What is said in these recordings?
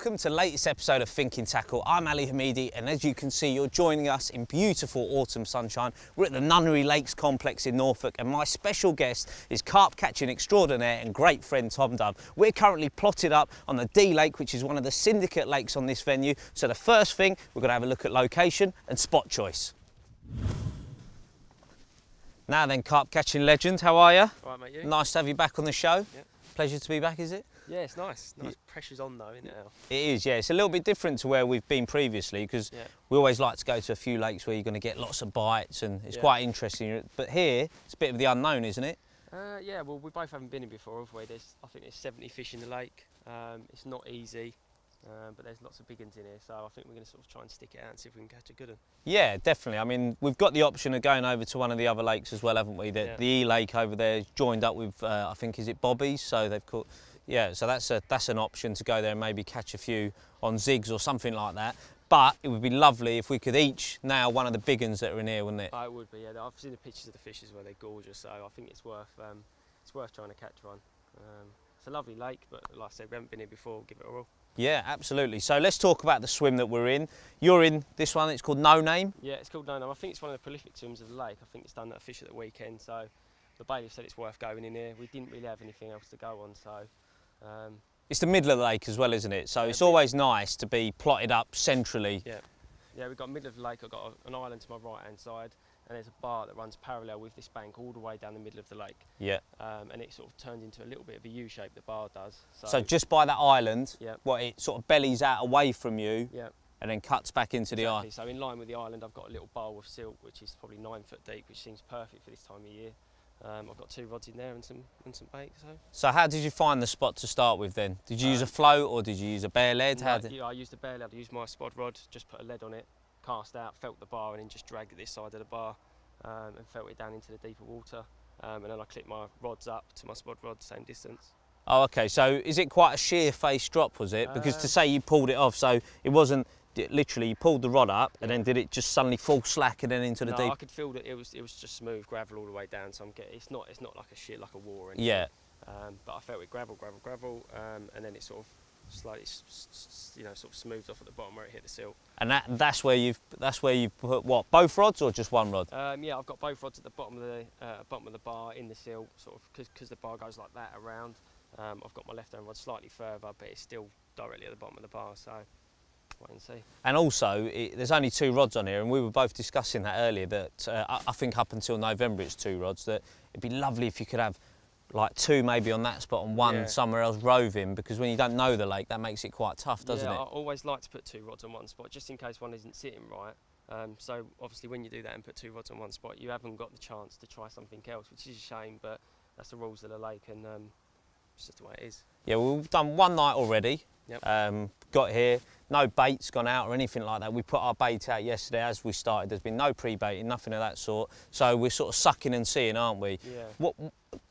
Welcome to the latest episode of Thinking Tackle. I'm Ali Hamidi, and as you can see, you're joining us in beautiful autumn sunshine. We're at the Nunnery Lakes Complex in Norfolk, and my special guest is carp catching extraordinaire and great friend Tom Dove. We're currently plotted up on the D Lake, which is one of the syndicate lakes on this venue. So, the first thing, we're going to have a look at location and spot choice. Now then, carp catching legend, how are you? Right, mate, you? Nice to have you back on the show. Yep. Pleasure to be back, is it? Yeah, it's nice. Nice pressure's on though, isn't it? It is, yeah. It's a little bit different to where we've been previously because Yeah. we always like to go to a few lakes where you're going to get lots of bites and it's Yeah. quite interesting. But here, it's a bit of the unknown, isn't it? Uh, yeah, well, we both haven't been here before, have we? There's, I think there's 70 fish in the lake. Um, it's not easy, um, but there's lots of big ones in here, so I think we're going to sort of try and stick it out and see if we can catch a good one. Yeah, definitely. I mean, we've got the option of going over to one of the other lakes as well, haven't we? The, Yeah. the E Lake over there is joined up with, uh, I think, is it Bobby's? So they've caught. Yeah, so that's a that's an option to go there and maybe catch a few on zigs or something like that. But it would be lovely if we could each nail one of the big ones that are in here, wouldn't it? I would be, yeah. I've seen the pictures of the fish where they're gorgeous, so I think it's worth, um, it's worth trying to catch one. Um, it's a lovely lake, but like I said, we haven't been here before, give it a whirl. Yeah, absolutely. So let's talk about the swim that we're in. You're in this one. It's called No Name. Yeah, it's called No Name. I think it's one of the prolific swims of the lake. I think it's done that fish at the weekend, so the bailiff said it's worth going in here. We didn't really have anything else to go on, so um, It's the middle of the lake as well, isn't it? So Yeah, it's always nice to be plotted up centrally. Yeah, yeah. We've got middle of the lake. I've got a, an island to my right hand side, and there's a bar that runs parallel with this bank all the way down the middle of the lake. Yeah. Um, and it sort of turns into a little bit of a U shape. The bar does. So, So just by that island, Yeah. what it sort of bellies out away from you yeah, and then cuts back into the exactly. eye. So in line with the island, I've got a little bowl of silt, which is probably nine foot deep, which seems perfect for this time of year. Um, I've got two rods in there and some and some bait. So So how did you find the spot to start with then? Did you use a Um, float or did you use a bare lead? How No, did... yeah, I used a bare lead. I used my spod rod, just put a lead on it, cast out, felt the bar, and then just dragged it this side of the bar um, and felt it down into the deeper water. Um, and then I clipped my rods up to my spod rod, same distance. Oh, okay. So is it quite a sheer face drop, was it? Because to Uh, say you pulled it off, so it wasn't literally you pulled the rod up and Yeah. then did it just suddenly fall slack and then into the no, deep? I could feel that it was it was just smooth gravel all the way down. So I'm getting it's not it's not like a shit like a war. Or anything. Yeah. Um, but I felt it gravel, gravel, gravel, um, and then it sort of slightly you know sort of smoothed off at the bottom where it hit the silt. And that that's where you've that's where you've put what both rods or just one rod? Um, yeah, I've got both rods at the bottom of the uh, bottom of the bar in the sill, sort of because the bar goes like that around. Um, I've got my left hand rod slightly further, but it's still directly at the bottom of the bar. So wait and see. And also, it, there's only two rods on here, and we were both discussing that earlier. That uh, I, I think up until November it's two rods. That it'd be lovely if you could have like two maybe on that spot and one Yeah. somewhere else roving, because when you don't know the lake, that makes it quite tough, doesn't yeah, it? I always like to put two rods on one spot just in case one isn't sitting right. Um, so obviously when you do that and put two rods on one spot, you haven't got the chance to try something else, which is a shame. But that's the rules of the lake, and um, it's just the way it is. Yeah, well, we've done one night already. Yep. Um, got here, no bait's gone out or anything like that. We put our bait out yesterday as we started. There's been no pre-baiting, nothing of that sort. So we're sort of sucking and seeing, aren't we? Yeah. What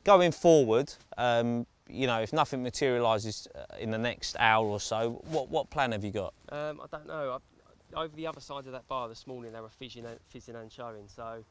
going forward? Um, you know, if nothing materialises uh, in the next hour or so, what what plan have you got? Um, I don't know. I've, over the other side of that bar this morning, they were fizzing and, fizzing and showing. So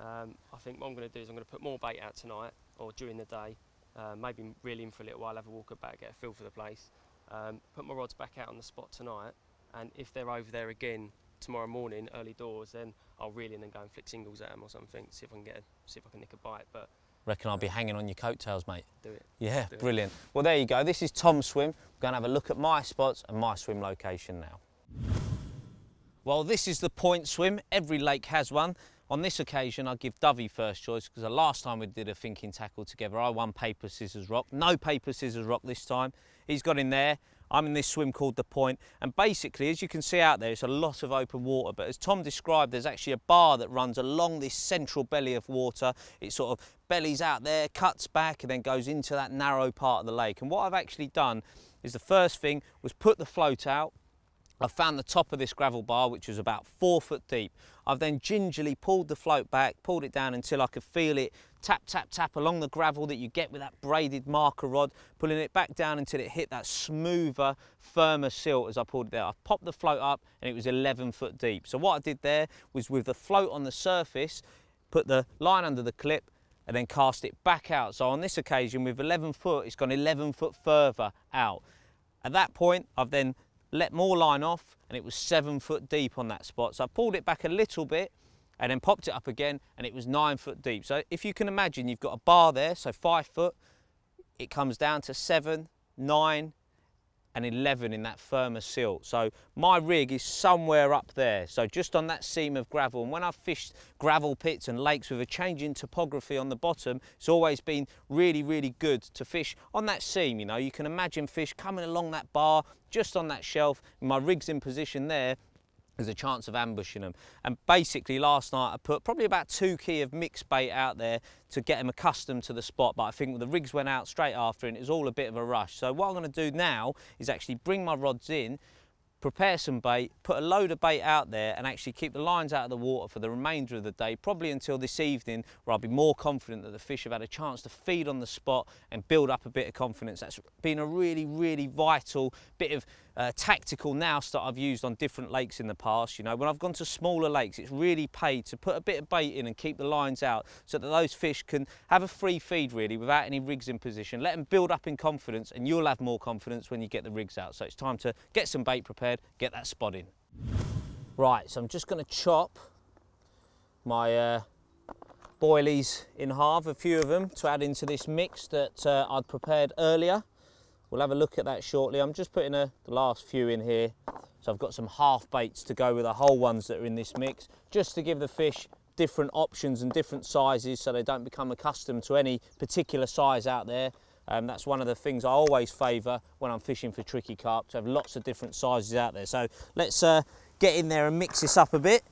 um, I think what I'm going to do is I'm going to put more bait out tonight or during the day. Uh, maybe reel in for a little while, have a walk about, get a feel for the place. Um, put my rods back out on the spot tonight, and if they're over there again tomorrow morning, early doors, then I'll reel in and go and flick singles at them or something. See if I can get, a, see if I can nick a bite. But Reckon I'll be hanging on your coattails, mate. do it. Yeah, Do it. brilliant. Well, there you go. This is Tom's swim. We're going to have a look at my spots and my swim location now. Well, this is the point swim. Every lake has one. On this occasion, I give Dovey first choice because the last time we did a thinking tackle together, I won paper, scissors, rock. No paper, scissors, rock this time. He's got in there. I'm in this swim called the point. And basically, as you can see out there, it's a lot of open water. But as Tom described, there's actually a bar that runs along this central belly of water. It sort of bellies out there, cuts back, and then goes into that narrow part of the lake. And what I've actually done is the first thing was put the float out, I found the top of this gravel bar, which was about four foot deep. I've then gingerly pulled the float back, pulled it down until I could feel it tap, tap, tap along the gravel that you get with that braided marker rod, pulling it back down until it hit that smoother, firmer silt as I pulled it there. I've popped the float up and it was 11 foot deep. So what I did there was with the float on the surface, put the line under the clip and then cast it back out. So on this occasion with 11 foot, it's gone 11 foot further out. At that point, I've then let more line off, and it was seven foot deep on that spot. So I pulled it back a little bit and then popped it up again, and it was nine foot deep. So if you can imagine, you've got a bar there, so five foot, it comes down to seven, nine, and 11 in that firmer silt. So my rig is somewhere up there. So just on that seam of gravel. And when I've fished gravel pits and lakes with a change in topography on the bottom, it's always been really, really good to fish on that seam. You know, you can imagine fish coming along that bar, just on that shelf. My rig's in position there there's a chance of ambushing them. And basically last night I put probably about two key of mixed bait out there to get them accustomed to the spot. But I think the rigs went out straight after and it was all a bit of a rush. So what I'm going to do now is actually bring my rods in, prepare some bait, put a load of bait out there and actually keep the lines out of the water for the remainder of the day, probably until this evening where I'll be more confident that the fish have had a chance to feed on the spot and build up a bit of confidence. That's been a really, really vital bit of uh, tactical nous that I've used on different lakes in the past. You know, when I've gone to smaller lakes, it's really paid to put a bit of bait in and keep the lines out so that those fish can have a free feed really without any rigs in position. Let them build up in confidence and you'll have more confidence when you get the rigs out. So it's time to get some bait prepared, get that spot in. Right, so I'm just going to chop my uh, boilies in half, a few of them, to add into this mix that uh, I'd prepared earlier. We'll have a look at that shortly. I'm just putting a, the last few in here. So I've got some half baits to go with the whole ones that are in this mix, just to give the fish different options and different sizes so they don't become accustomed to any particular size out there. Um, that's one of the things I always favour when I'm fishing for tricky carp, to have lots of different sizes out there. So let's uh, get in there and mix this up a bit.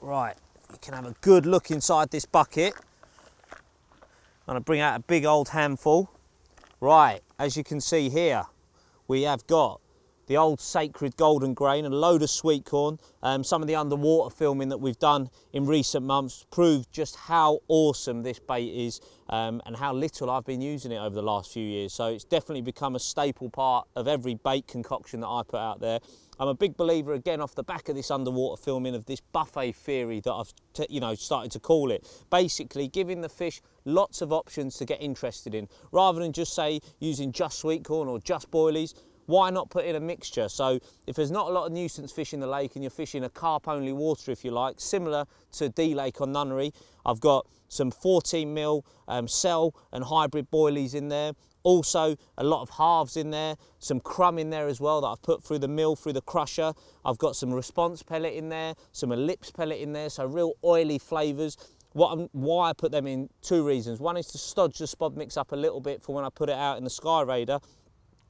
Right, you can have a good look inside this bucket. I'm going to bring out a big old handful. Right, as you can see here, we have got the old sacred golden grain, a load of sweet corn. Um, some of the underwater filming that we've done in recent months proved just how awesome this bait is um, and how little I've been using it over the last few years. So it's definitely become a staple part of every bait concoction that I put out there. I'm a big believer again off the back of this underwater filming of this buffet theory that I've you know started to call it. Basically giving the fish lots of options to get interested in rather than just say using just sweet corn or just boilies why not put in a mixture? So if there's not a lot of nuisance fish in the lake and you're fishing a carp only water if you like, similar to D Lake on Nunnery, I've got some 14 mil um, cell and hybrid boilies in there. Also, a lot of halves in there, some crumb in there as well that I've put through the mill, through the crusher. I've got some response pellet in there, some ellipse pellet in there, so real oily flavours. What why I put them in, two reasons. One is to stodge the spod mix up a little bit for when I put it out in the Sky Raider.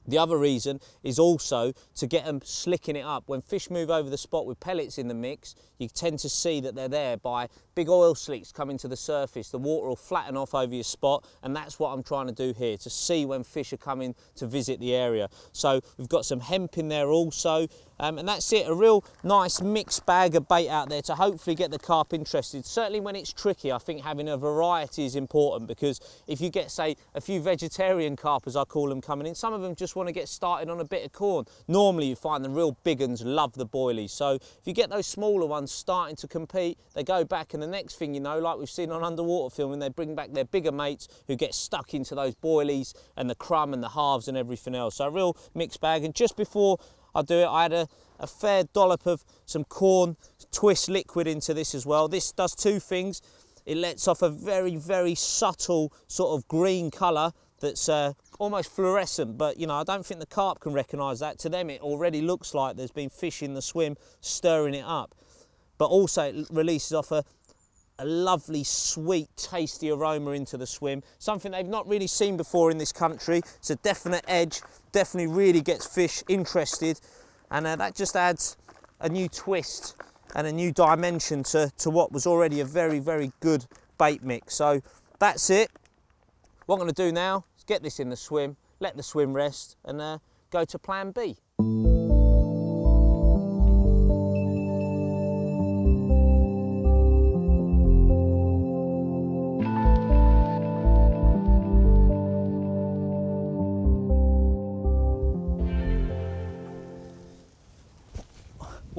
The other reason is also to get them slicking it up. When fish move over the spot with pellets in the mix, you tend to see that they're there by big oil slicks coming to the surface. The water will flatten off over your spot, and that's what I'm trying to do here, to see when fish are coming to visit the area. So we've got some hemp in there also, um, and that's it, a real nice mixed bag of bait out there to hopefully get the carp interested. Certainly when it's tricky, I think having a variety is important because if you get, say, a few vegetarian carp, as I call them, coming in, some of them just want to get started on a bit of corn. Normally you find the real big ones love the boilies. So if you get those smaller ones starting to compete, they go back and the next thing you know, like we've seen on underwater filming, they bring back their bigger mates who get stuck into those boilies and the crumb and the halves and everything else. So a real mixed bag. And just before I do it. I had a, a fair dollop of some corn twist liquid into this as well. This does two things. It lets off a very, very subtle sort of green colour that's uh, almost fluorescent, but you know, I don't think the carp can recognise that. To them, it already looks like there's been fish in the swim stirring it up. But also it releases off a, a lovely, sweet, tasty aroma into the swim. Something they've not really seen before in this country. It's a definite edge, definitely really gets fish interested. And uh, that just adds a new twist and a new dimension to, to what was already a very, very good bait mix. So that's it. What I'm gonna do now is get this in the swim, let the swim rest and uh, go to plan B.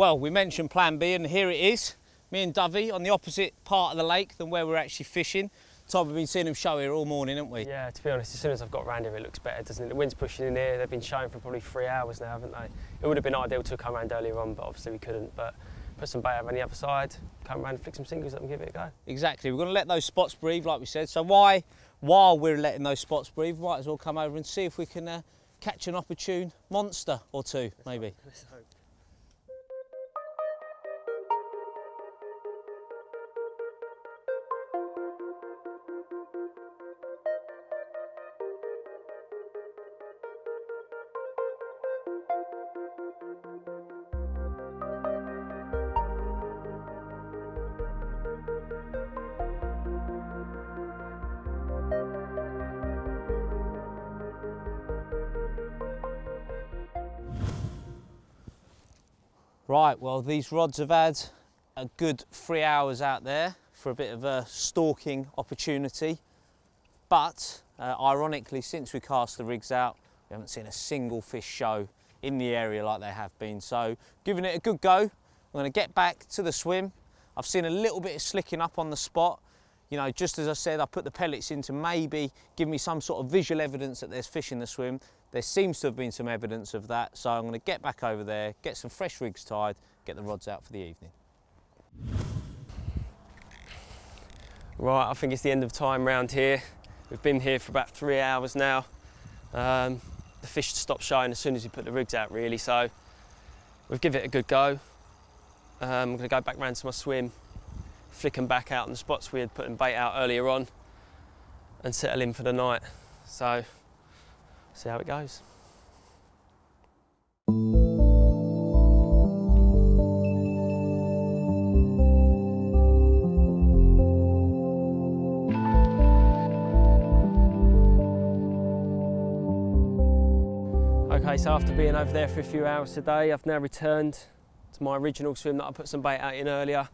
Well, we mentioned plan B and here it is. Me and Dovey on the opposite part of the lake than where we're actually fishing. Tom, we've been seeing them show here all morning, haven't we? Yeah, to be honest, as soon as I've got around here, it looks better, doesn't it? The wind's pushing in here. They've been showing for probably three hours now, haven't they? It would have been ideal to come around earlier on, but obviously we couldn't. But put some bait out on the other side, come around, flick some singles up and give it a go. Exactly. We're going to let those spots breathe, like we said. So why, while we're letting those spots breathe, we might as well come over and see if we can uh, catch an opportune monster or two, maybe. Let's hope. Right, well, these rods have had a good three hours out there for a bit of a stalking opportunity. But uh, ironically, since we cast the rigs out, we haven't seen a single fish show in the area like they have been. So, giving it a good go. I'm going to get back to the swim. I've seen a little bit of slicking up on the spot. You know, just as I said, I put the pellets in to maybe give me some sort of visual evidence that there's fish in the swim. There seems to have been some evidence of that, so I'm going to get back over there, get some fresh rigs tied, get the rods out for the evening. Right, I think it's the end of time round here. We've been here for about three hours now. Um, the fish stopped showing as soon as we put the rigs out, really. So we've given it a good go. Um, I'm going to go back round to my swim, flick them back out on the spots we had put them bait out earlier on, and settle in for the night. So see how it goes. Okay, so after being over there for a few hours today, I've now returned to my original swim that I put some bait out in earlier.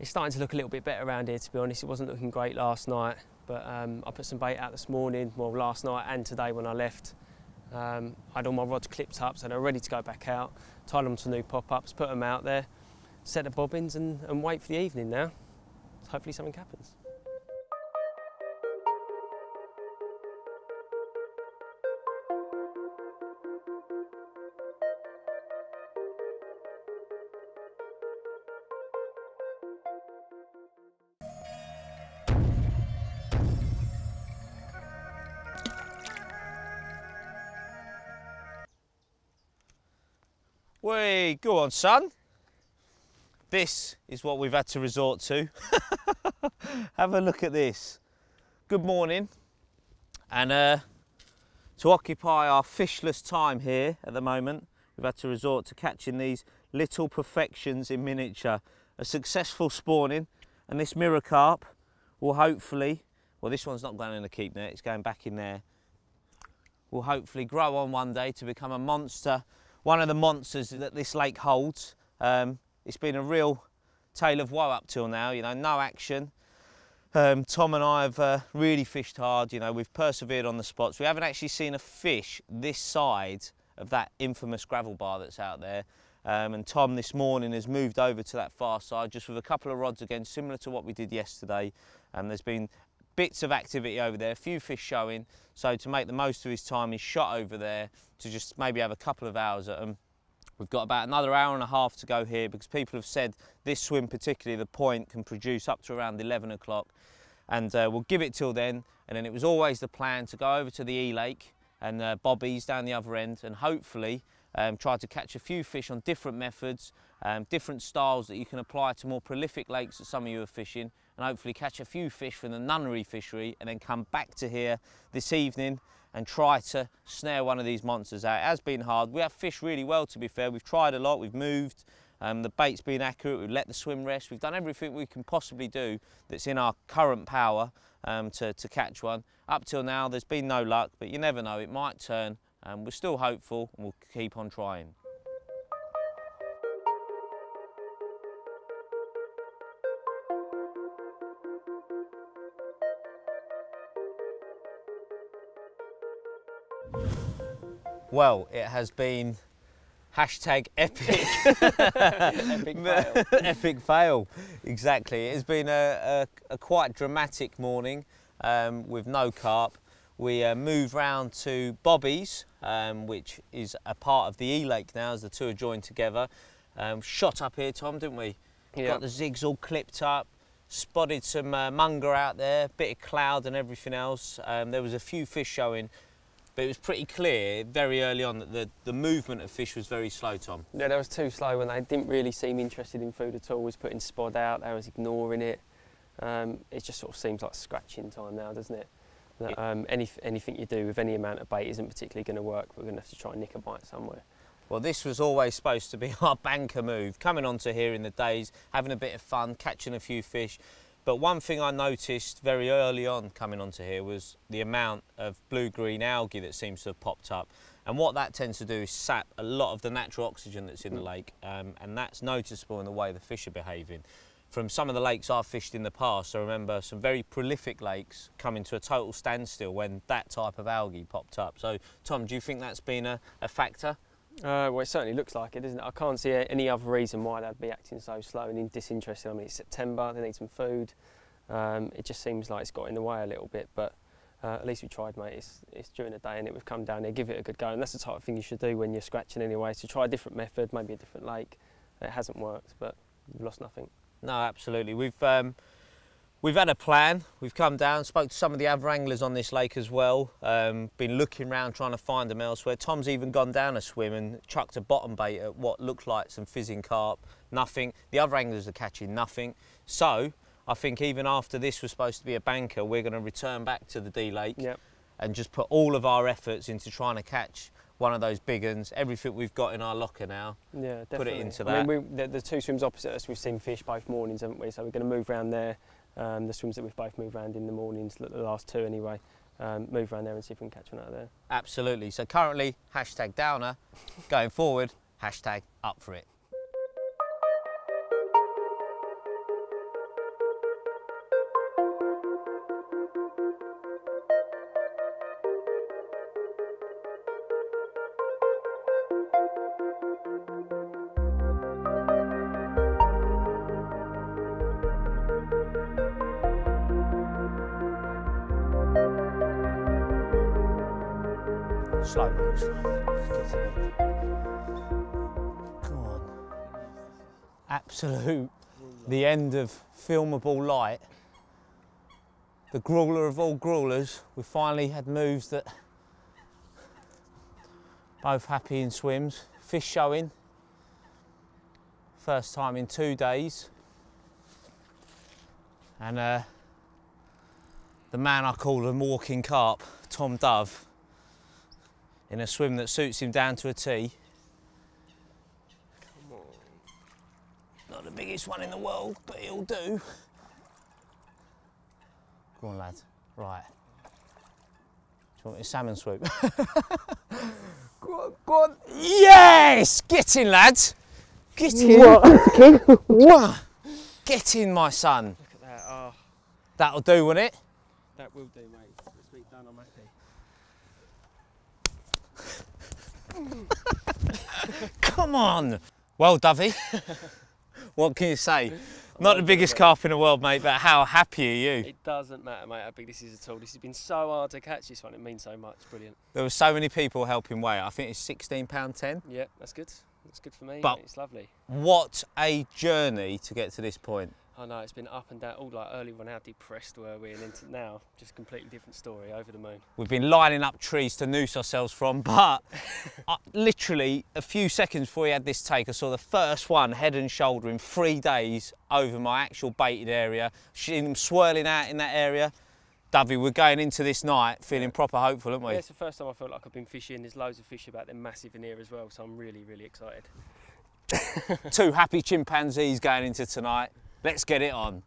It's starting to look a little bit better around here, to be honest. It wasn't looking great last night, but um, I put some bait out this morning, well, last night and today when I left. Um, I had all my rods clipped up, so they're ready to go back out. Tied them to new pop-ups, put them out there, set the bobbins, and, and wait for the evening now. Hopefully something happens. Go on, son. This is what we've had to resort to. Have a look at this. Good morning. And uh, to occupy our fishless time here at the moment, we've had to resort to catching these little perfections in miniature. A successful spawning, and this mirror carp will hopefully, well, this one's not going in the keep net, it's going back in there, will hopefully grow on one day to become a monster one of the monsters that this lake holds. Um, it's been a real tale of woe up till now, you know, no action. Um, Tom and I have uh, really fished hard, you know, we've persevered on the spots. We haven't actually seen a fish this side of that infamous gravel bar that's out there. Um, and Tom this morning has moved over to that far side just with a couple of rods again, similar to what we did yesterday. Um, there's been bits of activity over there, a few fish showing. So to make the most of his time, he's shot over there to just maybe have a couple of hours at them. We've got about another hour and a half to go here because people have said this swim, particularly the point, can produce up to around 11 o'clock. And uh, we'll give it till then. And then it was always the plan to go over to the E-Lake and uh, Bobby's down the other end and hopefully um, try to catch a few fish on different methods, um, different styles that you can apply to more prolific lakes that some of you are fishing and hopefully catch a few fish from the nunnery fishery and then come back to here this evening and try to snare one of these monsters out. It has been hard. We have fished really well to be fair. We've tried a lot, we've moved, um, the bait's been accurate, we've let the swim rest, we've done everything we can possibly do that's in our current power um, to, to catch one. Up till now there's been no luck, but you never know, it might turn. Um, we're still hopeful and we'll keep on trying. Well, it has been Hashtag epic. Epic fail. epic fail. Exactly. It has been a, a, a quite dramatic morning um, with no carp. We uh, moved round to Bobby's, um, which is a part of the E Lake now as the two are joined together. Um, shot up here, Tom, didn't we? Yeah. Got the zigs all clipped up, spotted some uh, munger out there, bit of cloud and everything else. Um, there was a few fish showing, but it was pretty clear very early on that the, the movement of fish was very slow, Tom. Yeah, they was too slow and they didn't really seem interested in food at all. Was putting spod out, they was ignoring it. Um, it just sort of seems like scratching time now, doesn't it? That, um, any, anything you do with any amount of bait isn't particularly going to work. We're going to have to try and nick a bite somewhere. Well, this was always supposed to be our banker move, coming onto here in the days, having a bit of fun, catching a few fish. But one thing I noticed very early on coming onto here was the amount of blue-green algae that seems to have popped up. And what that tends to do is sap a lot of the natural oxygen that's in the lake, um, and that's noticeable in the way the fish are behaving. From some of the lakes I've fished in the past, I remember some very prolific lakes coming to a total standstill when that type of algae popped up. So, Tom, do you think that's been a, a factor? Uh, well, it certainly looks like it, doesn't it? I can't see any other reason why they'd be acting so slow and disinterested. I mean, it's September, they need some food. Um, it just seems like it's got in the way a little bit, but uh, at least we tried, mate. It's, it's during the day and it we've come down here, give it a good go. And that's the type of thing you should do when you're scratching anyway, to try a different method, maybe a different lake. It hasn't worked, but you've lost nothing. No, absolutely. We've um, we've had a plan. We've come down, spoke to some of the other anglers on this lake as well. Um, been looking around trying to find them elsewhere. Tom's even gone down a swim and chucked a bottom bait at what looked like some fizzing carp. Nothing. The other anglers are catching nothing. So I think even after this was supposed to be a banker, we're going to return back to the D Lake Yep. and just put all of our efforts into trying to catch one of those big uns. Everything we've got in our locker now. Yeah, definitely. Put it into I mean, we, the, the two swims opposite us, we've seen fish both mornings, haven't we? So we're going to move around there. Um, the swims that we've both moved around in the mornings, the last two anyway, um, move around there and see if we can catch one out of there. Absolutely. So currently, hashtag downer. Going forward, hashtag up for it. Come on. Absolute. The end of filmable light. The grueler of all gruelers. We finally had moves that both happy in swims. Fish showing. First time in two days. And uh, the man I call a walking carp, Tom Dove, in a swim that suits him down to a a T. Not the biggest one in the world, but he'll do. Go on, lad. Right. Do you want me to salmon swoop? go on, go on. Yes! Get in, lads. Get in. What? Get in, my son. Look at that. Oh, That'll do, won't it? that will do, mate. It's been done, I'm happy. Come on. Well, Dovey. what can you say? Not the biggest carp in the world, mate, but how happy are you? It doesn't matter, mate, how big this is at all. This has been so hard to catch this one. It means so much. Brilliant. There were so many people helping weigh. I think it's £16.10. Yeah, that's good. That's good for me. But- It's lovely. What a journey to get to this point. I know it's been up and down. All like early on, how depressed were we, and into now, just completely different story. Over the moon. We've been lining up trees to noose ourselves from, but I, literally a few seconds before we had this take, I saw the first one head and shoulder in three days over my actual baited area. Seen them swirling out in that area. Dovey, we're going into this night feeling proper hopeful, aren't we? Yeah, it's the first time I felt like I've been fishing. There's loads of fish about. They're massive in here as well, so I'm really, really excited. Two happy chimpanzees going into tonight. Let's get it on.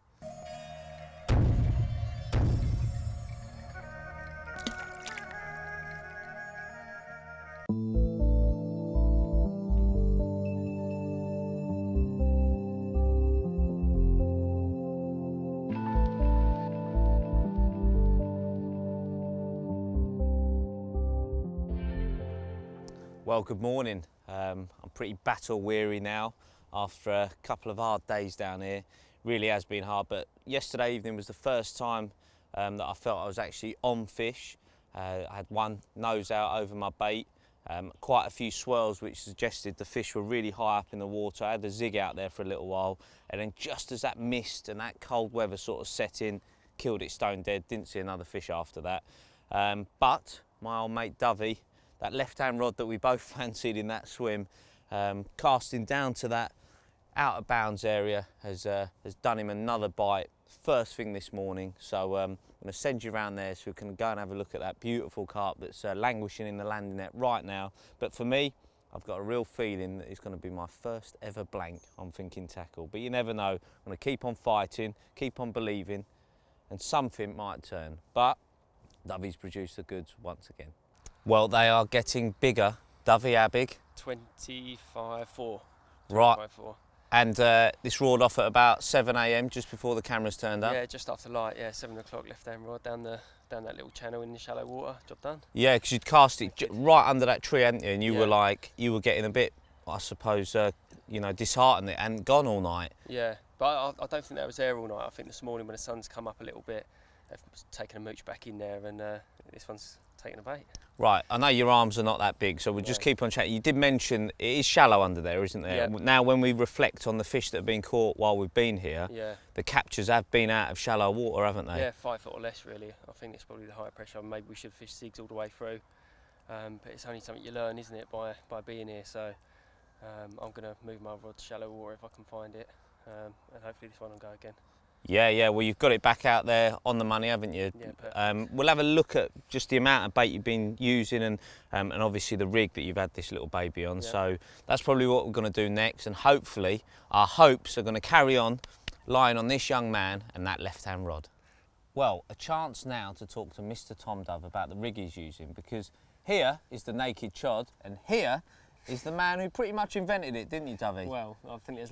Well, good morning. Um, I'm pretty battle weary now after a couple of hard days down here. Really has been hard, but yesterday evening was the first time um, that I felt I was actually on fish. Uh, I had one nose out over my bait, um, quite a few swirls which suggested the fish were really high up in the water. I had the zig out there for a little while, and then just as that mist and that cold weather sort of set in, killed it stone dead. Didn't see another fish after that. Um, but my old mate Dovey, that left-hand rod that we both fancied in that swim, um, casting down to that out of bounds area has uh, has done him another bite first thing this morning. So um, I'm going to send you around there so we can go and have a look at that beautiful carp that's uh, languishing in the landing net right now. But for me, I've got a real feeling that it's going to be my first ever blank on thinking tackle. But you never know. I'm going to keep on fighting, keep on believing, and something might turn. But Dovey's produced the goods once again. Well, they are getting bigger. Dovey, how big? 25 4. Right. 25 4. And uh, this roared off at about 7 a.m. just before the cameras turned up. Yeah, just after light. Yeah, seven o'clock left hand rod down the down that little channel in the shallow water. Job done. Yeah, because you'd cast it j- right under that tree, hadn't you? And you were like, you were getting a bit, I suppose, uh, you know, disheartened. It hadn't gone all night. Yeah, but I, I don't think that was there all night. I think this morning when the sun's come up a little bit, they've taken a mooch back in there, and uh, this one's taken a bait. Right, I know your arms are not that big, so we'll just Yeah. keep on chatting. You did mention it is shallow under there, isn't there? Yeah. Now, when we reflect on the fish that have been caught while we've been here, Yeah, the captures have been out of shallow water, haven't they? yeah, five foot or less really. I think it's probably the higher pressure. Maybe we should fish zigs all the way through, um, but it's only something you learn, isn't it, by by being here. So um, I'm gonna move my rod to shallow water if I can find it, um, and hopefully this one will go again. Yeah, yeah. Well, you've got it back out there on the money, haven't you? Yeah. Um, we'll have a look at just the amount of bait you've been using and um, and obviously the rig that you've had this little baby on. Yeah. So that's probably what we're going to do next, and hopefully our hopes are going to carry on lying on this young man and that left-hand rod. Well, a chance now to talk to Mr. Tom Dove about the rig he's using because here is the naked chod and here is the man who pretty much invented it, didn't you, Dovey? Well, I think there's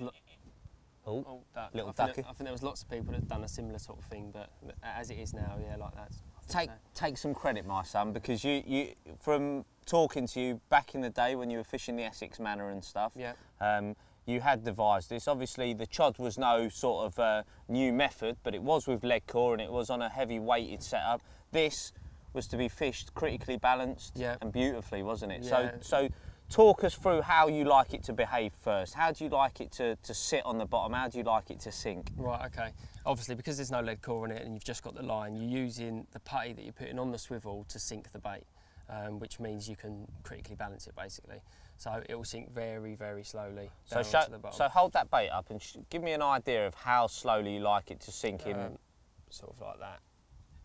oh, oh, duck. Little I think, I think there was lots of people that done a similar sort of thing, but as it is now, yeah, like that. Take so. take some credit, my son, because you you from talking to you back in the day when you were fishing the Essex Manor and stuff. Yeah. Um, you had devised this. Obviously, the chod was no sort of uh, new method, but it was with lead core and it was on a heavy weighted setup. This was to be fished critically balanced Yeah. and beautifully, wasn't it? Yeah. So so. Talk us through how you like it to behave first. How do you like it to, to sit on the bottom? How do you like it to sink? Right, okay. Obviously, because there's no lead core in it and you've just got the line, you're using the putty that you're putting on the swivel to sink the bait, um, which means you can critically balance it basically. So it will sink very, very slowly So, show, to the bottom. so hold that bait up and sh- give me an idea of how slowly you like it to sink in. Um, sort of like that.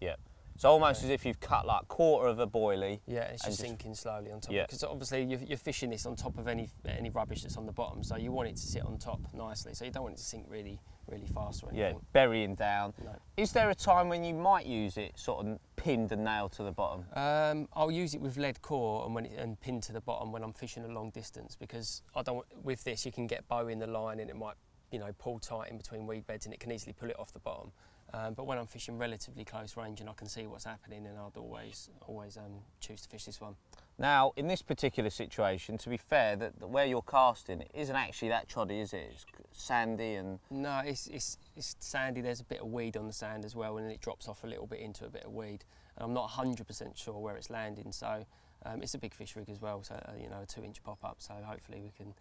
Yeah. So almost as if you've cut like a quarter of a boilie. Yeah, it's And just just- sinking slowly on top. Yeah. Because obviously you're, you're fishing this on top of any any rubbish that's on the bottom, so you want it to sit on top nicely. So you don't want it to sink really, really fast or anything. Yeah, burying down. No. Is there a time when you might use it sort of pinned and nailed to the bottom? Um, I'll use it with lead core and when it, and pinned to the bottom when I'm fishing a long distance because I don't. With this, you can get bow in the line and it might, you know, pull tight in between weed beds and it can easily pull it off the bottom. Um, but when I'm fishing relatively close range and I can see what's happening, then I'd always always um, choose to fish this one. Now, in this particular situation, to be fair, that, that where you're casting isn't actually that choddy, is it? It's sandy and No, it's, it's, it's sandy. There's a bit of weed on the sand as well, and it drops off a little bit into a bit of weed. And I'm not 100% sure where it's landing, so um, it's a big fish rig as well. So uh, you know, a two-inch pop-up. So hopefully we can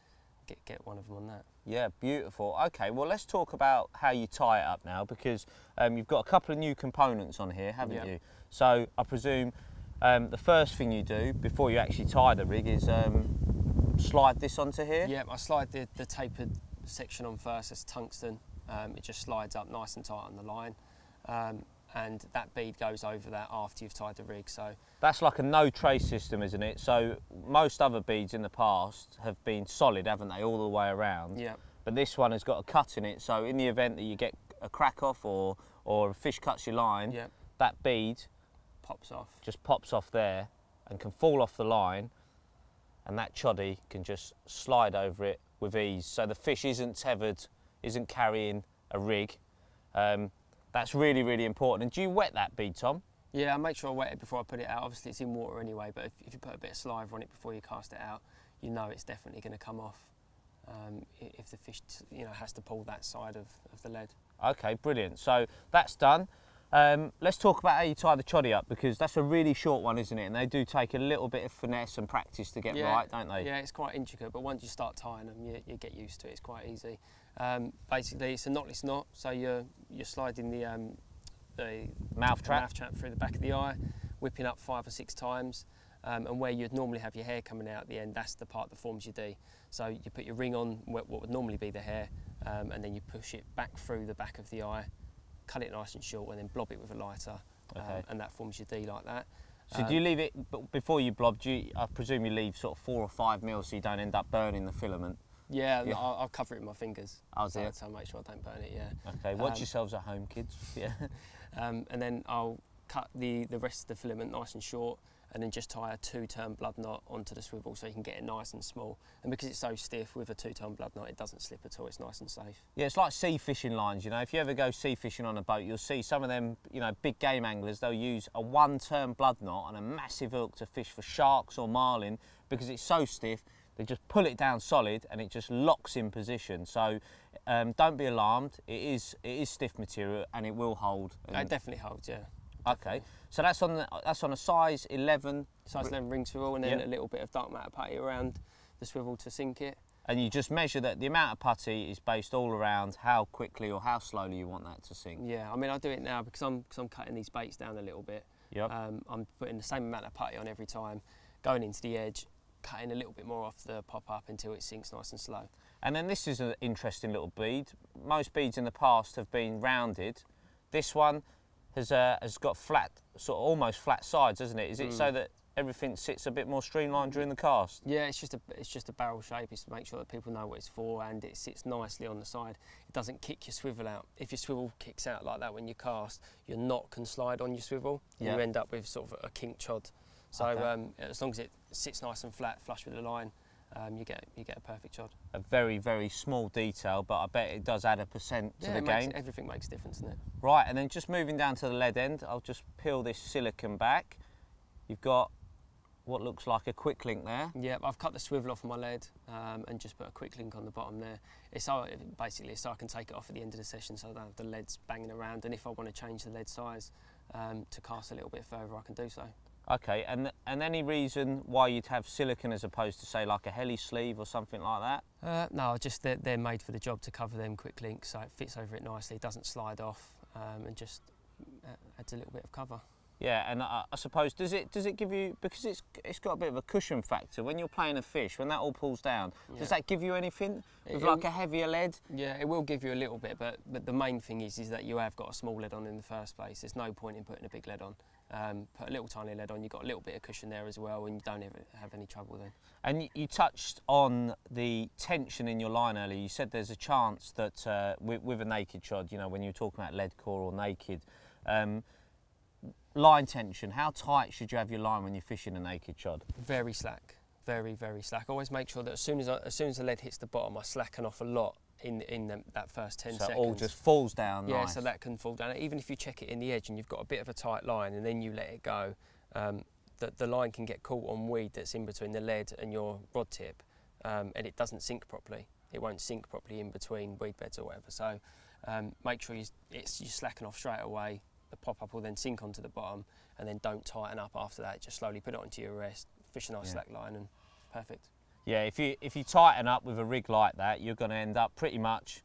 get get one of them on that. Yeah, beautiful. Okay, well, let's talk about how you tie it up now because um, you've got a couple of new components on here, haven't Yeah. you? So I presume um, the first thing you do before you actually tie the rig is um, slide this onto here. Yeah, I slide the, the tapered section on first. It's tungsten. Um, it just slides up nice and tight on the line. And that bead goes over that after you've tied the rig. So That's like a no trace system, isn't it? So most other beads in the past have been solid, haven't they, all the way around? yeah, But this one has got a cut in it, so in the event that you get a crack off or or a fish cuts your line, yeah, that bead pops off. just pops off there and can fall off the line and that choddy can just slide over it with ease. So the fish isn't tethered, isn't carrying a rig. Um, that's really, really important. And do you wet that bead, Tom? Yeah, I make sure I wet it before I put it out. Obviously, it's in water anyway, but if, if you put a bit of saliva on it before you cast it out, you know it's definitely going to come off um, if the fish t- you know has to pull that side of, of the lead. Okay, brilliant. So that's done. Um, let's talk about how you tie the choddy up because that's a really short one, isn't it? And they do take a little bit of finesse and practice to get Yeah. right, don't they? Yeah, it's quite intricate, but once you start tying them, you, you get used to it. It's quite easy. Um, basically, it's a knotless knot, so you're you're sliding the um, the Mouth trap. mouth trap through the back of the eye, whipping up five or six times. Um, and where you'd normally have your hair coming out at the end, that's the part that forms your D. So you put your ring on what, would normally be the hair, um, and then you push it back through the back of the eye, cut it nice and short, and then blob it with a lighter, um, and that forms your D like that. So do you leave it before you blob? Do you, I presume you leave sort of four or five mils so you don't end up burning the filament. Yeah, Yeah. I'll, I'll cover it with my fingers. Oh, so, dear. so make sure I don't burn it. Yeah. Okay, watch Um, yourselves at home, kids. Yeah. um, and then I'll cut the, the rest of the filament nice and short and then just tie a two-turn blood knot onto the swivel so you can get it nice and small. And because it's so stiff with a two-turn blood knot, it doesn't slip at all, it's nice and safe. Yeah, it's like sea fishing lines, you know. If you ever go sea fishing on a boat, you'll see some of them, you know, big game anglers, they'll use a one turn blood knot and a massive hook to fish for sharks or marlin because it's so stiff, they just pull it down solid and it just locks in position. So um, don't be alarmed, it is it is stiff material and it will hold. It definitely holds, yeah. okay, so that's on the, that's on a size 11 Size 11 ring swivel and then Yep. a little bit of dark matter putty around the swivel to sink it. and you just measure that the amount of putty is based all around how quickly or how slowly you want that to sink. Yeah, I mean I do it now because I'm, cause I'm cutting these baits down a little bit. Yep. Um, I'm putting the same amount of putty on every time, going into the edge, cutting a little bit more off the pop up until it sinks nice and slow. And then this is an interesting little bead. Most beads in the past have been rounded. This one has uh, has got flat, sort of almost flat sides, hasn't it? Is it so that everything sits a bit more streamlined during the cast? Yeah, it's just a it's just a barrel shape. It's to make sure that people know what it's for, and it sits nicely on the side. It doesn't kick your swivel out. If your swivel kicks out like that when you cast, your knot can slide on your swivel, and Yeah. you end up with sort of a kink chod. So Okay. um, as long as it sits nice and flat, flush with the line, um, you get you get a perfect shot. A very very small detail, but I bet it does add a percent to yeah, the it makes, everything makes a difference, doesn't it? Right, and then just moving down to the lead end, I'll just peel this silicon back. You've got what looks like a quick link there. Yeah, I've cut the swivel off my lead um, and just put a quick link on the bottom there. It's so basically so I can take it off at the end of the session, so I don't have the leads banging around. And if I want to change the lead size um, to cast a little bit further, I can do so. Okay, and and any reason why you'd have silicon as opposed to say like a heli sleeve or something like that? Uh, no, just they're, they're made for the job to cover them quick links, so it fits over it nicely, doesn't slide off, um, and just uh, adds a little bit of cover. Yeah, and I, I suppose does it does it give you because it's it's got a bit of a cushion factor when you're playing a fish when that all pulls down. Yeah. Does that give you anything with It- like a heavier lead? Yeah, it will give you a little bit, but but the main thing is is that you have got a small lead on in the first place. There's no point in putting a big lead on. Um, put a little tiny lead on, you've got a little bit of cushion there as well, and you don't ever have any trouble then. And you, touched on the tension in your line earlier. You said there's a chance that uh, with, with a naked chod, you know, when you're talking about lead core or naked, um, line tension. How tight should you have your line when you're fishing a naked chod? Very slack, very very slack. I always make sure that as soon as I, as soon as the lead hits the bottom, I slacken off a lot in in them, that first ten so seconds. it all just falls down. yeah, nice. so that can fall down. Even if you check it in the edge and you've got a bit of a tight line, and then you let it go, um, the the line can get caught on weed that's in between the lead and your rod tip, um, and it doesn't sink properly. It won't sink properly in between weed beds or whatever. So um, make sure you, it's, you slacken off straight away. The pop up will then sink onto the bottom, and then don't tighten up after that. Just slowly put it onto your rest, fish a nice Yeah. slack line, and perfect. Yeah, if you if you tighten up with a rig like that, you're going to end up pretty much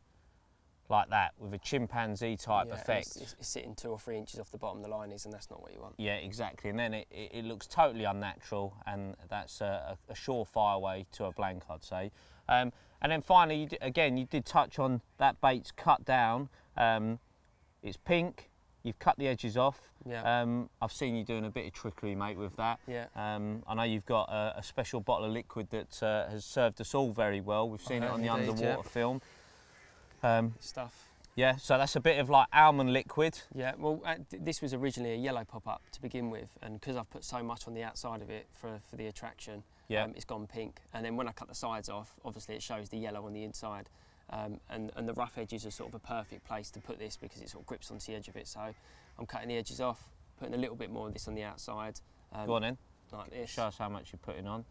like that with a chimpanzee type Yeah, effect. It's, it's, sitting two or three inches off the bottom the line is, and that's not what you want. Yeah, exactly. And then it, it, it looks totally unnatural, and that's a, a, a surefire way to a blank, I'd say. Um, and then finally, you d- again, you did touch on that bait's cut down. Um, it's pink. You've cut the edges off. Yeah. Um, I've seen you doing a bit of trickery, mate, with that. Yeah. Um, I know you've got a, a special bottle of liquid that uh, has served us all very well. We've seen it on the indeed, underwater yeah. film. Um, Stuff. yeah, so that's a bit of like almond liquid. Yeah, well, uh, th- this was originally a yellow pop-up to begin with, and because I've put so much on the outside of it for, for the attraction, Yeah. um, it's gone pink. And then when I cut the sides off, obviously it shows the yellow on the inside, um, and, and the rough edges are sort of a perfect place to put this because it sort of grips onto the edge of it. So I'm cutting the edges off, putting a little bit more of this on the outside, um, Go on then, like this. show us how much you're putting on.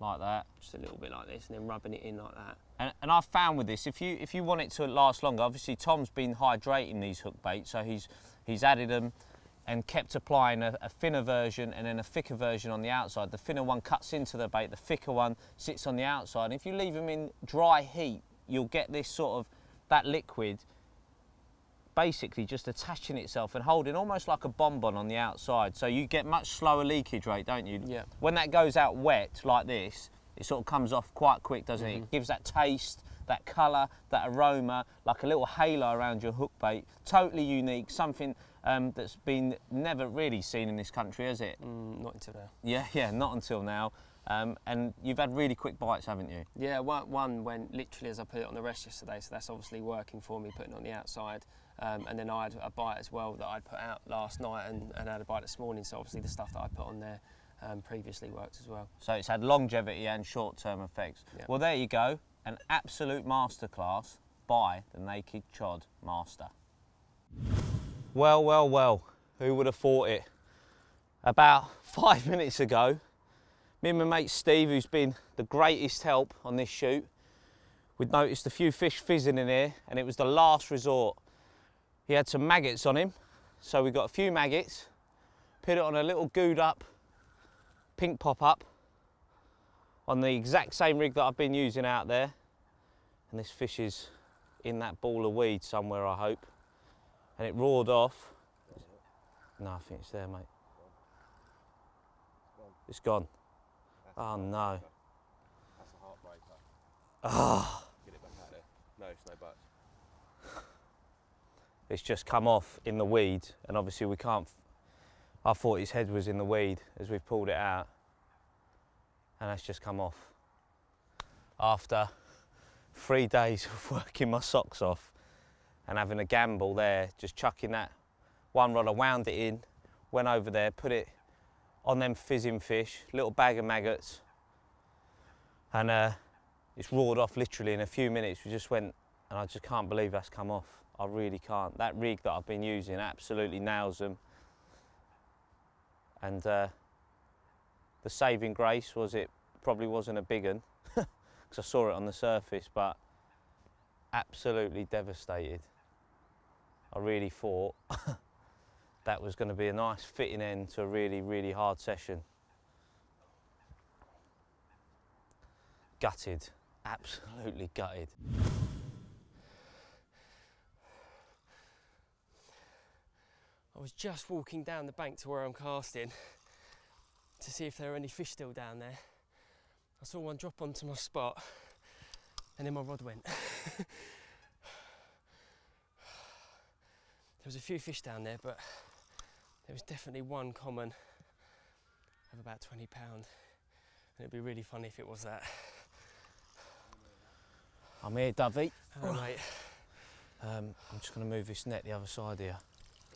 like that. Just a little bit like this and then rubbing it in like that. And, and I've found with this, if you if you want it to last longer, obviously Tom's been hydrating these hook baits, so he's he's added them and kept applying a, a thinner version and then a thicker version on the outside. The thinner one cuts into the bait, the thicker one sits on the outside. And if you leave them in dry heat, you'll get this sort of that liquid basically just attaching itself and holding almost like a bonbon on the outside. So you get much slower leakage rate, don't you? Yeah. When that goes out wet like this, it sort of comes off quite quick, doesn't Mm-hmm. it? It gives that taste, that colour, that aroma, like a little halo around your hook bait. Totally unique, something um, that's been never really seen in this country, has it? Mm, not until now. Yeah, yeah, not until now. Um, and you've had really quick bites, haven't you? Yeah, one, one went literally as I put it on the rest yesterday, so that's obviously working for me, putting it on the outside. Um, and then I had a bite as well that I'd put out last night and, and had a bite this morning, so obviously the stuff that I put on there um, previously worked as well. So it's had longevity and short-term effects. Yeah. Well, there you go, an absolute masterclass by the Naked Chod Master. Well, well, well, who would have thought it? About five minutes ago, me and my mate Steve, who's been the greatest help on this shoot, we'd noticed a few fish fizzing in here and it was the last resort. He had some maggots on him, so we got a few maggots, put it on a little gooed up pink pop-up on the exact same rig that I've been using out there. And this fish is in that ball of weed somewhere, I hope. And it roared off. No, I think it's there, mate. It's gone. Oh no. That's a heartbreaker. Ah, Get it back out there. No, it's no buts. it's just come off in the weed, and obviously we can't. I thought his head was in the weed as we've pulled it out, and that's just come off. After three days of working my socks off and having a gamble there, just chucking that one rod, I wound it in, went over there, put it on them fizzing fish, little bag of maggots, and uh, it's roared off literally in a few minutes. We just went, and I just can't believe that's come off. I really can't. That rig that I've been using absolutely nails them. And uh, the saving grace was it probably wasn't a big one because I saw it on the surface, but absolutely devastated. I really thought that was going to be a nice fitting end to a really, really hard session. Gutted, absolutely gutted. I was just walking down the bank to where I'm casting to see if there are any fish still down there. I saw one drop onto my spot and then my rod went. there was a few fish down there, but there was definitely one common of about 20 pound. And it'd be really funny if it was that. I'm here, Dovey. Hello, mate. Um, I'm just going to move this net the other side here.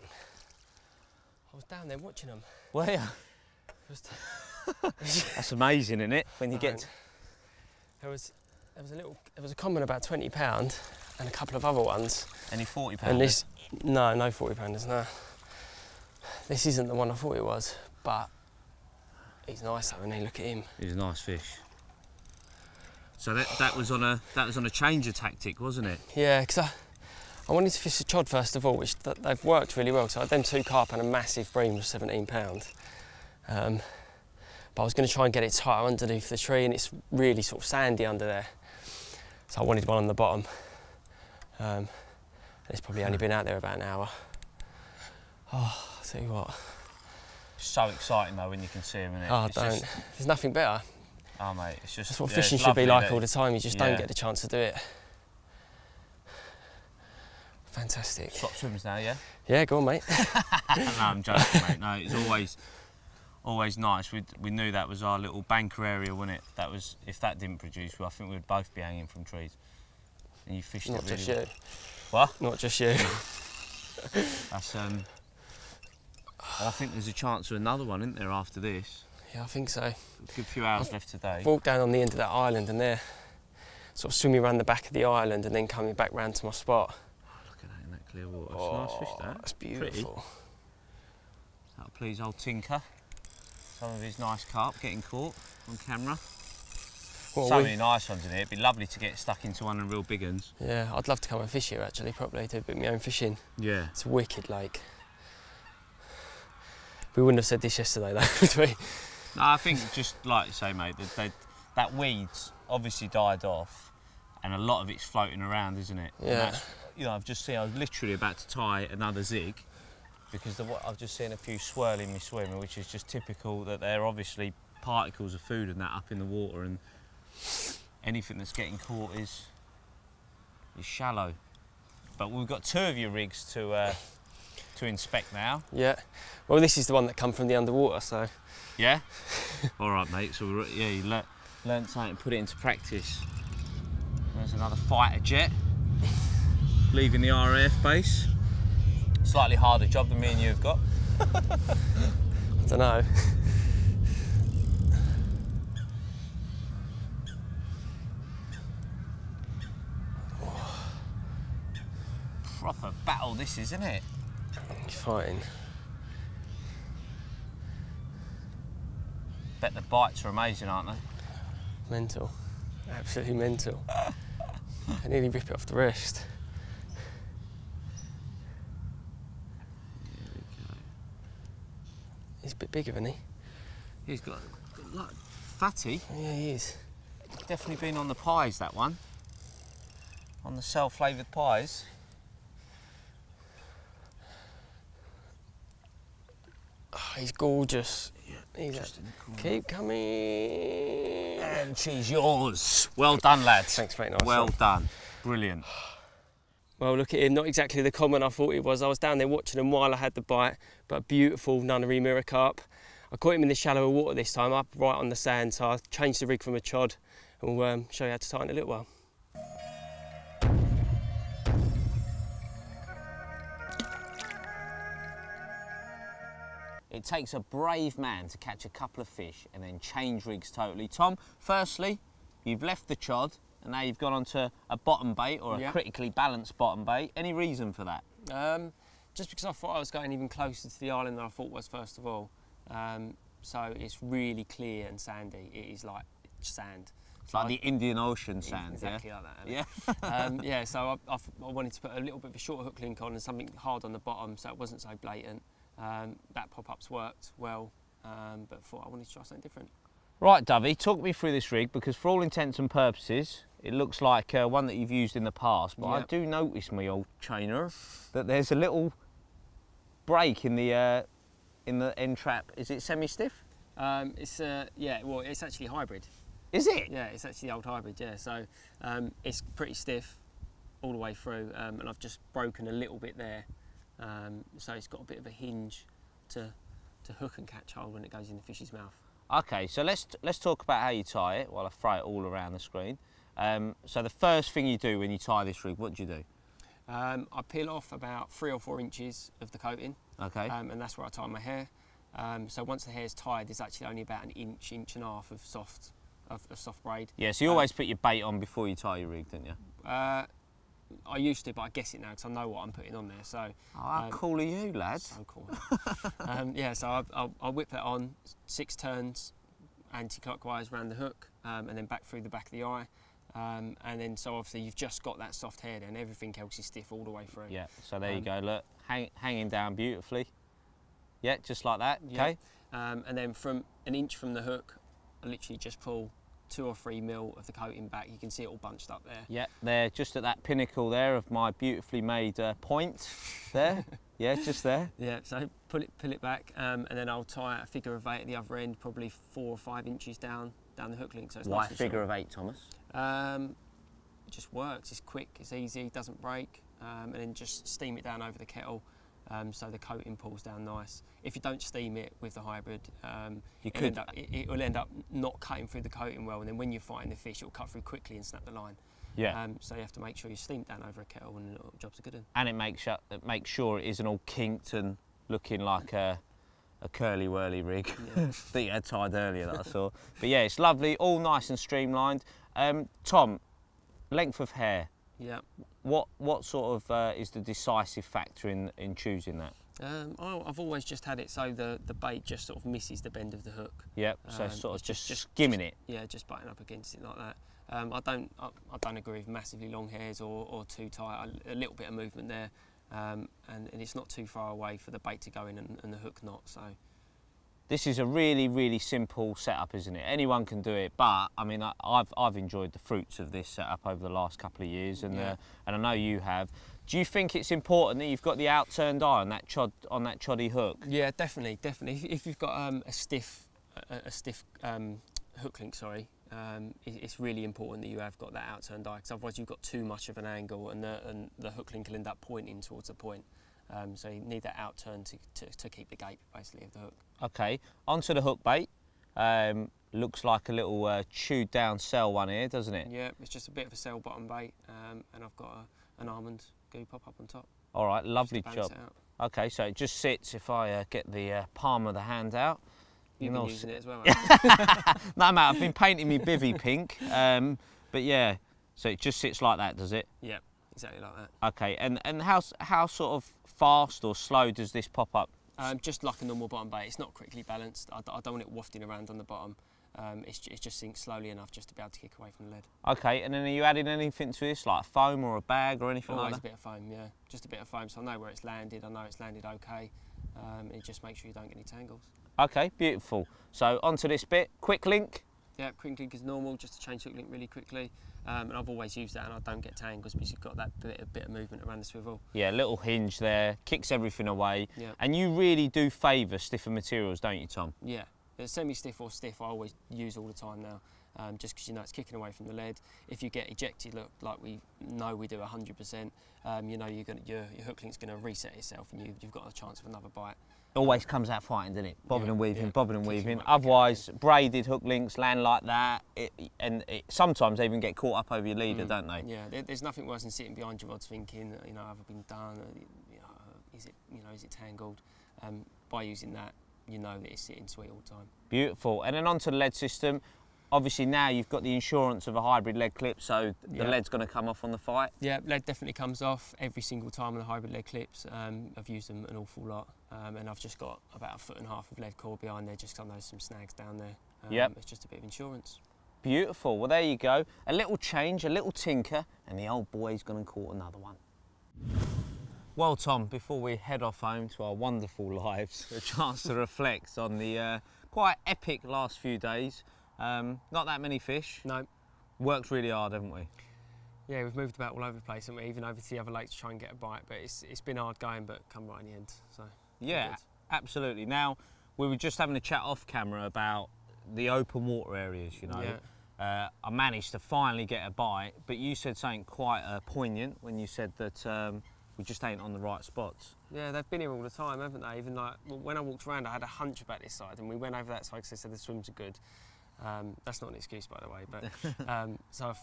I was down there watching them. Yeah. That's amazing, isn't it? When you get. There was there was a little there was a common about 20 pound and a couple of other ones. Any 40 And this, no, no 40 pounders, no. This isn't the one I thought it was, but he's nice though, and he look at him. He's a nice fish. So that, that was on a that was on a changer tactic, wasn't it? Yeah, because I, I wanted to fish the chod first of all, which th- they've worked really well. So I had them two carp and a massive bream of 17 pound. Um, but I was going to try and get it tighter underneath the tree, and it's really sort of sandy under there. So I wanted one on the bottom. Um, and it's probably only been out there about an hour. Oh, I'll tell you what. So exciting though when you can see them in it. Oh, It's don't. just- There's nothing better. oh mate, it's just. That's what yeah, fishing should be like all the time. You just Yeah. don't get the chance to do it. Fantastic. Stop swims now, yeah. Yeah, go on, mate. no, I'm joking, mate. No, it's always, always nice. We we knew that was our little banker area, wasn't it? That was if that didn't produce, well, I think we'd both be hanging from trees. And you fished Not it really just well. you. What? Not just you. That's um. I think there's a chance of another one, isn't there, after this? Yeah, I think so. A good few hours left today. Walked down on the end of that island and there, sort of swimming around the back of the island and then coming back round to my spot. Look at that in that clear water. It's a nice fish, that. That's Pretty. beautiful. That'll please old Tinker. Some of his nice carp getting caught on camera. What so many nice ones in here. It'd be lovely to get stuck into one of the real big ones. Yeah, I'd love to come and fish here actually, probably do a bit of my own fishing. Yeah. It's a wicked lake. We wouldn't have said this yesterday though, would we? No, I think just like you say, mate, that they, that weeds obviously died off, and a lot of it's floating around, isn't it? Yeah. you know, I've just seen. I was literally about to tie another zig because the, I've just seen a few swirling me swimming, which is just typical that they're obviously particles of food and that up in the water, and anything that's getting caught is is shallow. But we've got two of your rigs to uh, to inspect now. Yeah. Well, this is the one that come from the underwater, so Yeah. All right, mate. So we're, yeah, you le- learnt something and put it into practice. There's another fighter jet leaving the RAF base. Slightly harder job than me and you have got. I don't know. Proper battle, this isn't it? He's fighting. Bet the bites are amazing, aren't they? Mental. Absolutely mental. I nearly rip it off the wrist. He's a bit bigger, isn't he? He's got, got like, fatty. Yeah, he is. Definitely been on the pies, that one. On the cell-flavoured pies. Oh, he's gorgeous. He's Just. Keep coming. And she's yours. Well done, lads. Thanks, mate. Nice Well one. done. Brilliant. Well, look at him. Not exactly the common I thought it was. I was down there watching him while I had the bite, but beautiful nunnery mirror carp. I caught him in the shallower water this time, up right on the sand. So I changed the rig from a chod, and we'll um, show you how to tighten it a little while. It takes a brave man to catch a couple of fish and then change rigs totally. Tom, firstly, you've left the chod and now you've gone onto a bottom bait or a Yeah. critically balanced bottom bait. Any reason for that? Um, just because I thought I was going even closer to the island than I thought was first of all. Um, so it's really clear and sandy. It is like sand. It's like the Indian Ocean sand, exactly like that. yeah? Um, yeah, so I wanted to put a little bit of a short hook link on and something hard on the bottom so it wasn't so blatant. Um, that pop-up's worked well, um, but thought I wanted to try something different. Right, Dovey, talk me through this rig because for all intents and purposes, it looks like uh, one that you've used in the past. But I do notice, my old chainer, that there's a little break in the uh, in the end trap. Is it semi-stiff? Um, it's uh, yeah, well, it's actually hybrid. Is it? Yeah, it's actually the old hybrid. Yeah, so um, it's pretty stiff all the way through, um, and I've just broken a little bit there. Um, so it's got a bit of a hinge to to hook and catch hold when it goes in the fish's mouth. Okay, so let's let's talk about how you tie it while I throw it all around the screen. Um, so the first thing you do when you tie this rig, what do you do? Um, I peel off about three or four inches of the coating, Okay. um, and that's where I tie my hair. Um, so once the hair is tied, there's actually only about an inch, inch and a half of soft of, of soft braid. yeah, so you um, always put your bait on before you tie your rig, don't you? Uh, I used to, but I guess it now because I know what I'm putting on there. So Oh, how Um, cool are you, lads? So cool. um, yeah, so I'll, I'll, I'll whip that on six turns anti-clockwise around the hook um, and then back through the back of the eye. Um, and then so obviously you've just got that soft hair then everything else is stiff all the way through. Yeah, so there you Um, go, look, hang, hanging down beautifully. Yeah, just like that, Yeah. okay? Um, and then from an inch from the hook, I literally just pull two or three mil of the coating back. You can see it all bunched up there. Yeah, there, just at that pinnacle there of my beautifully made uh, point there. yeah, just there. Yeah, so pull it, pull it back, um, and then I'll tie a figure of eight at the other end, probably four or five inches down down the hook link. So it's White nice and figure short. of eight, Thomas. Um, it just works. It's quick. It's easy. Doesn't break. Um, and then just steam it down over the kettle, um, so the coating pulls down nice. If you don't steam it with the hybrid, um, You could, end up, it, it will end up not cutting through the coating well. And then when you're fighting the fish, it'll cut through quickly and snap the line. yeah. Um, so you have to make sure you steam down over a kettle, and the job's a good one. and it makes sure, it makes sure it isn't all kinked and looking like a, a curly whirly rig Yeah. that you had tied earlier that I saw. But yeah, it's lovely, all nice and streamlined. Um, Tom, length of hair. Yeah. What what sort of uh, is the decisive factor in in choosing that? Um, I, I've always just had it so the, the bait just sort of misses the bend of the hook. Yep. So Um, sort of just, just- just- skimming it. Yeah, just butting up against it like that. Um, I don't I, I don't agree with massively long hairs or, or too tight. A, a little bit of movement there, um, and, and it's not too far away for the bait to go in and, and the hook not. So This is a really, really simple setup, isn't it? Anyone can do it, but I mean, I, I've I've enjoyed the fruits of this setup over the last couple of years, and Yeah. uh, and I know you have. Do you think it's important that you've got the outturned eye on that chod on that choddy hook? yeah, definitely, definitely. If, if you've got um, a stiff a, a stiff um, hook link, sorry, um, it, it's really important that you have got that outturned eye because otherwise you've got too much of an angle and the and the hook link will end up pointing towards the point. Um, so you need that outturn to, to, to keep the gape basically of the hook. Okay, onto the hook bait. Um, looks like a little uh, chewed down cell one here, doesn't it? Yeah, it's just a bit of a cell bottom bait, um, and I've got a, an almond goo pop up on top. All right, lovely job. Okay, so it just sits if I uh, get the uh, palm of the hand out. You've been using it as well. No, mate, I've been painting me bivy pink. Um, but yeah, so it just sits like that, does it? yeah, exactly like that. Okay, and, and how, how sort of fast or slow does this pop up? Um, just like a normal bottom bait, it's not critically balanced. I don't want it wafting around on the bottom. Um, it's, it just sinks slowly enough just to be able to kick away from the lead. Okay, and then are you adding anything to this, like a foam or a bag or anything Always like a bit of foam, yeah, just a bit of foam, so I know where it's landed. I know it's landed okay. Um, and just make sure you don't get any tangles. Okay, beautiful. So onto this bit, quick link. Yeah, quick link is normal, just to change hook link really quickly. Um, and I've always used that, and I don't get tangles because you've got that bit, a bit of movement around the swivel. Yeah, little hinge there, kicks everything away. Yeah. And you really do favour stiffer materials, don't you, Tom? Yeah, semi-stiff or stiff I always use all the time now, um, just because you know it's kicking away from the lead. If you get ejected, look like we know we do 100%, um, you know you're gonna, your, your hook link's going to reset itself and you, you've got a chance of another bite. Always comes out fighting, doesn't it? Bobbing Yeah, and weaving, yeah. bobbing and weaving. Otherwise, braided hook links land like that, it, and it, sometimes they even get caught up over your leader, Mm. don't they? Yeah, there, there's nothing worse than sitting behind your rods thinking, you know, have I been done? Uh, You know, is it, you know, is it tangled? Um, by using that, you know that it's sitting sweet all the time. Beautiful. And then onto the lead system. Obviously now you've got the insurance of a hybrid lead clip, so the Yeah. lead's going to come off on the fight. Yeah, lead definitely comes off every single time on the hybrid lead clips. Um, I've used them an awful lot, um, and I've just got about a foot and a half of lead core behind there, just 'cause I know some snags down there. Um, Yep. It's just a bit of insurance. Beautiful. Well, there you go. A little change, a little tinker, and the old boy's going to caught another one. Well, Tom, before we head off home to our wonderful lives, a chance to reflect on the uh, quite epic last few days. Um, not that many fish. No, Worked really hard, haven't we? yeah, we've moved about all over the place, and we even over to the other lake to try and get a bite. But it's it's been hard going, but come right in the end. So Yeah, absolutely. Now, we were just having a chat off camera about the open water areas, you know. Yeah. Uh, I managed to finally get a bite, but you said something quite uh, poignant when you said that um, we just ain't on the right spots. Yeah, they've been here all the time, haven't they? Even like well, when I walked around, I had a hunch about this side, and we went over that side because they said the swims are good. Um, that's not an excuse, by the way. But um, so if,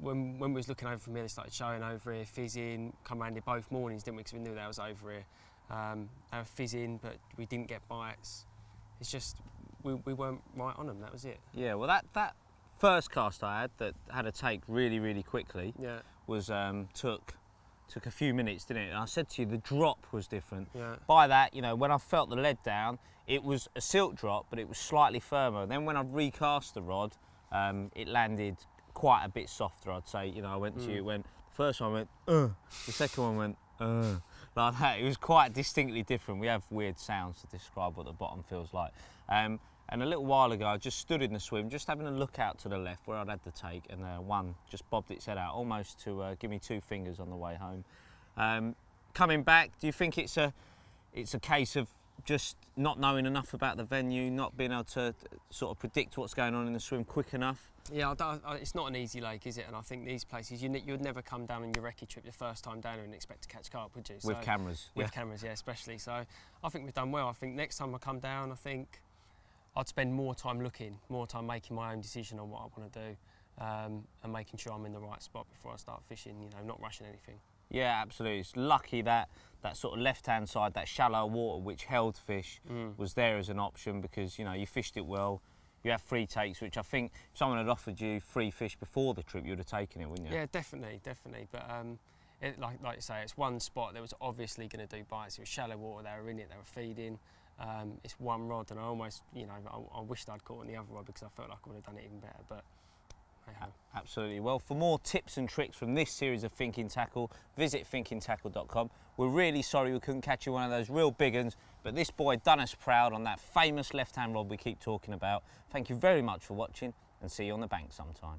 when when we was looking over from here, they started showing over here, fizzing. Come around here both mornings, didn't we? Because we knew that was over here. Um, they were fizzing, but we didn't get bites. It's just we, we weren't right on them. That was it. Yeah, well, that, that first cast I had that had a take really, really quickly Yeah, was um, took took a few minutes, didn't it? And I said to you, the drop was different. yeah, By that, you know, when I felt the lead down, it was a silk drop, but it was slightly firmer. Then when I recast the rod, um, it landed quite a bit softer, I'd say. You know, I went to you, it went, the first one went, uh, the second one went, uh, like that. It was quite distinctly different. We have weird sounds to describe what the bottom feels like. Um, and a little while ago, I just stood in the swim, just having a look out to the left where I'd had the take, and uh, one just bobbed its head out, almost to uh, give me two fingers on the way home. Um, coming back, do you think it's a it's a case of just not knowing enough about the venue, not being able to sort of predict what's going on in the swim quick enough? yeah. I don't, I, it's not an easy lake, is it? And I think these places, you, you'd never come down on your recce trip the first time down and expect to catch carp, would you? with cameras. with yeah. cameras, yeah, especially. So I think we've done well. I think next time I come down, I think I'd spend more time looking, more time making my own decision on what I want to do, um, and making sure I'm in the right spot before I start fishing. You know, not rushing anything. Yeah, absolutely. It's lucky that that sort of left-hand side, that shallow water which held fish, Mm. was there as an option because you know you fished it well. You have free takes, which I think if someone had offered you free fish before the trip, you would have taken it, wouldn't you? Yeah, definitely, definitely. But um, it, like like you say, it's one spot that was obviously going to do bites. It was shallow water. They were in it. They were feeding. Um, it's one rod, and I almost, you know, I, I wished I'd caught on the other rod because I felt like I would have done it even better. But hey ho. Absolutely. Well, for more tips and tricks from this series of Thinking Tackle, visit thinkingtackle.com. We're really sorry we couldn't catch you one of those real big uns, but this boy done us proud on that famous left-hand rod we keep talking about. Thank you very much for watching and see you on the bank sometime.